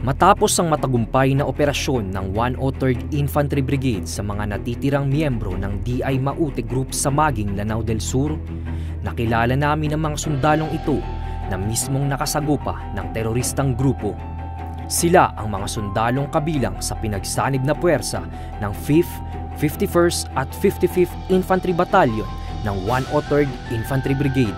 Matapos ang matagumpay na operasyon ng 103rd Infantry Brigade sa mga natitirang miyembro ng DI Maute Group sa Maging, Lanao del Sur, nakilala namin ang mga sundalong ito na mismong nakasagupa ng teroristang grupo. Sila ang mga sundalong kabilang sa pinagsanib na puwersa ng 5th, 51st at 55th Infantry Battalion ng 103rd Infantry Brigade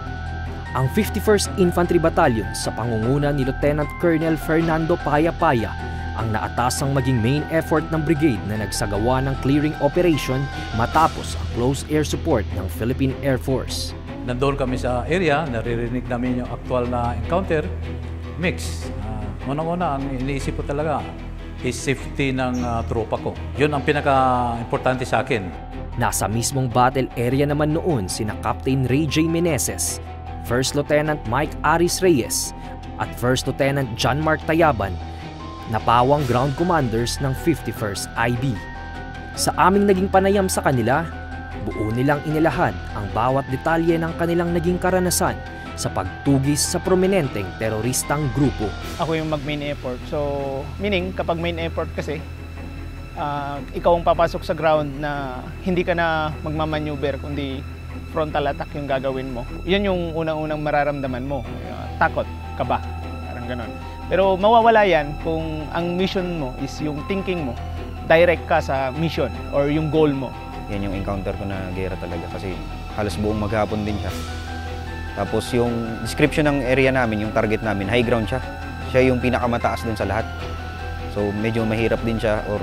ang 51st Infantry Battalion sa pangunguna ni Lieutenant Colonel Fernando Paya-Paya ang naatasang maging main effort ng brigade na nagsagawa ng clearing operation matapos ang close air support ng Philippine Air Force. Nandoon kami sa area, naririnig namin yung actual na encounter, mix. Uh, Unang-una, ang iniisip ko talaga is safety ng uh, tropa ko. Yun ang pinaka-importante sa akin. Nasa mismong battle area naman noon sina Captain Ray J. Meneses First Lieutenant Mike Aris Reyes at First Lieutenant John Mark Tayaban na pawang ground commanders ng 51st IB. Sa aming naging panayam sa kanila, buo nilang inilahad ang bawat detalye ng kanilang naging karanasan sa pagtugis sa prominenteng teroristang grupo. Ako yung mag-main effort. So, meaning kapag main effort kasi, uh, ikaw ang papasok sa ground na hindi ka na magmamaneuver kundi frontal attack yung gagawin mo, yan yung unang-unang mararamdaman mo. Uh, takot, kaba, parang ganon. Pero mawawala yan kung ang mission mo is yung thinking mo, direct ka sa mission or yung goal mo. Yan yung encounter ko na gera talaga kasi halos buong maghapon din siya. Tapos yung description ng area namin, yung target namin, high ground siya. Siya yung pinakamataas dun sa lahat. So medyo mahirap din siya or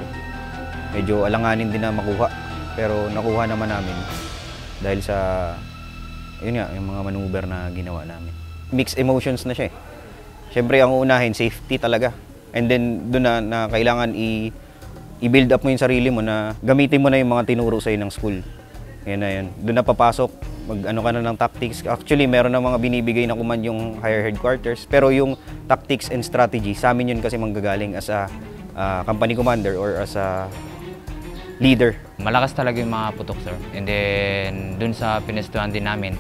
medyo alanganin din na makuha. Pero nakuha naman namin dahil sa yun nga yung mga maneuver na ginawa namin. Mixed emotions na siya eh. Syempre ang unahin safety talaga. And then doon na, na kailangan i i-build up mo yung sarili mo na gamitin mo na yung mga tinuro sa ng school. Yan na yun. Doon na papasok mag ano ka na ng tactics. Actually meron na mga binibigay na command yung higher headquarters. Pero yung tactics and strategy sa amin yun kasi manggagaling as a uh, company commander or as a leader. Malakas talaga yung mga putok, sir. And then, dun sa pinestuhan din namin,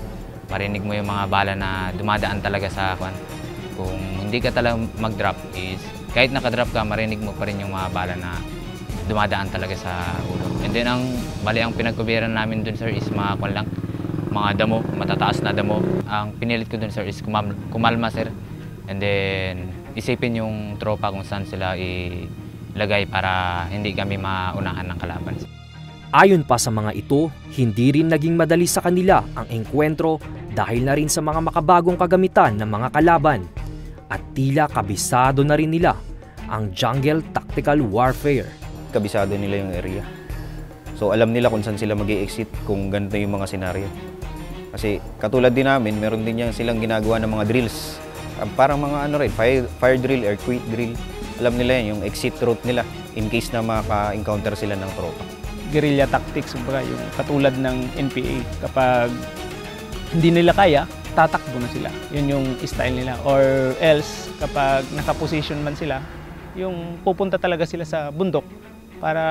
marinig mo yung mga bala na dumadaan talaga sa kwan. Kung hindi ka talaga mag-drop is, kahit nakadrop ka, marinig mo pa rin yung mga bala na dumadaan talaga sa ulo. And then, ang bali ang pinagkubiran namin dun, sir, is mga kwan lang, mga damo, matataas na damo. Ang pinilit ko dun, sir, is kumal kumalma, sir. And then, isipin yung tropa kung saan sila i lagay para hindi kami maunahan ng kalaban. Ayon pa sa mga ito, hindi rin naging madali sa kanila ang engkwentro dahil na rin sa mga makabagong kagamitan ng mga kalaban at tila kabisado na rin nila ang jungle tactical warfare. Kabisado nila yung area. So alam nila kung saan sila mag exit kung ganito yung mga senaryo. Kasi katulad din namin, meron din yan silang ginagawa ng mga drills. Parang mga ano rin, fire, fire drill, earthquake drill alam nila yan, yung exit route nila in case na maka-encounter sila ng tropa. Guerrilla tactics, kumbaga, yung katulad ng NPA. Kapag hindi nila kaya, tatakbo na sila. Yun yung style nila. Or else, kapag nakaposition man sila, yung pupunta talaga sila sa bundok para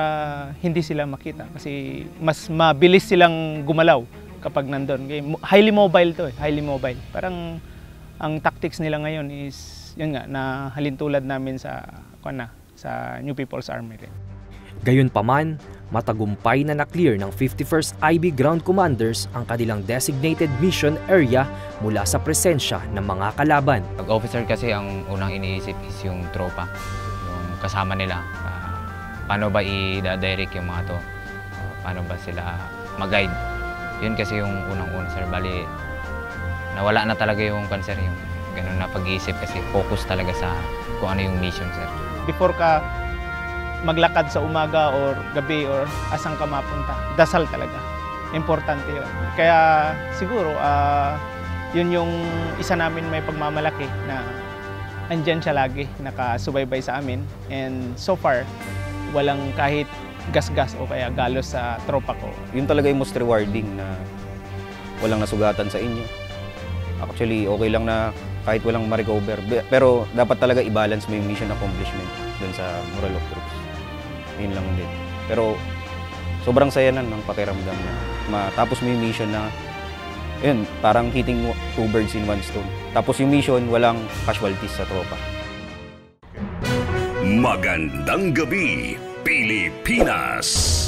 hindi sila makita. Kasi mas mabilis silang gumalaw kapag nandun. Highly mobile to eh, highly mobile. Parang ang tactics nila ngayon is yun nga, na halintulad namin sa, na, sa New People's Army rin. Gayunpaman, matagumpay na na-clear ng 51st IB Ground Commanders ang kanilang designated mission area mula sa presensya ng mga kalaban. Pag officer kasi ang unang iniisip is yung tropa, yung kasama nila. Uh, paano ba i-direct yung mga to? Uh, paano ba sila mag-guide? Yun kasi yung unang-una sir. Bali, nawala na talaga yung cancer yung ganun na pag-iisip kasi focus talaga sa kung ano yung mission, sir. Before ka maglakad sa umaga or gabi or asang ka mapunta, dasal talaga. Importante yun. Kaya siguro, uh, yun yung isa namin may pagmamalaki na andyan siya lagi, nakasubaybay sa amin. And so far, walang kahit gas-gas o kaya galos sa tropa ko. Yun talaga yung most rewarding na walang nasugatan sa inyo. Actually, okay lang na kahit walang ma-recover. Pero dapat talaga i-balance mo yung mission accomplishment dun sa moral of troops. Yun lang din. Pero sobrang saya na ng pakiramdam na matapos mo yung mission na yun, parang hitting two birds in one stone. Tapos yung mission, walang casualties sa tropa. Magandang gabi, Pilipinas!